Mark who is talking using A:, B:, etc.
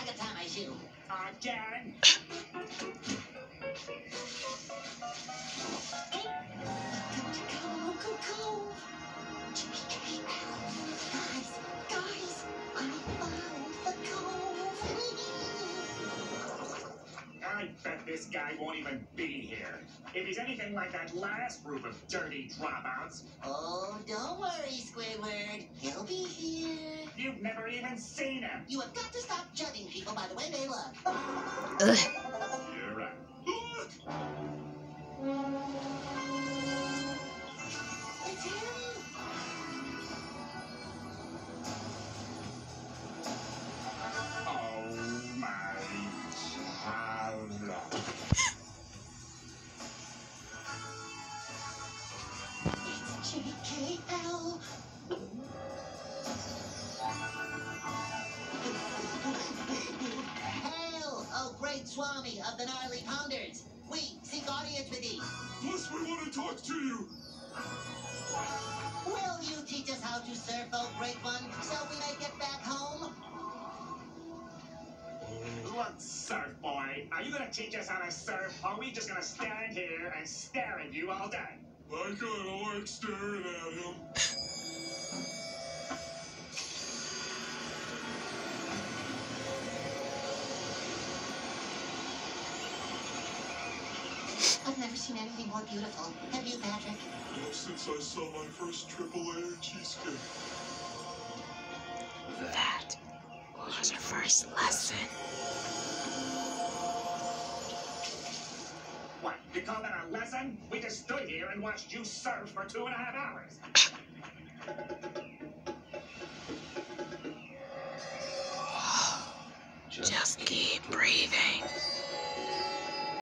A: I got time I found the cove.
B: I bet this guy won't even be here. If he's anything like that last group of dirty dropouts,
A: oh, don't worry, Squidward. He'll be here.
B: you've never even seen him.
A: You have got to stop judging people by the way they look.
C: Ugh.
B: You're right.
A: It's him.
B: Oh my child.
A: It's JKL. Hail, oh great Swami of the gnarly pounders. We seek audience with thee.
D: Plus, we want to talk to you.
A: Will you teach us how to surf, oh great one, so we may get back home?
B: Look, surf boy, are you gonna teach us how to surf, or are we just gonna stand here and stare at you all day?
D: I kinda like staring at him.
A: I've never seen anything more beautiful. Have you, Patrick?
D: Not since I saw my first AAA cheesecake.
C: That was our first lesson.
B: What, you call that a lesson? We just stood here and watched you surf for two and a half hours.
C: Just keep breathing.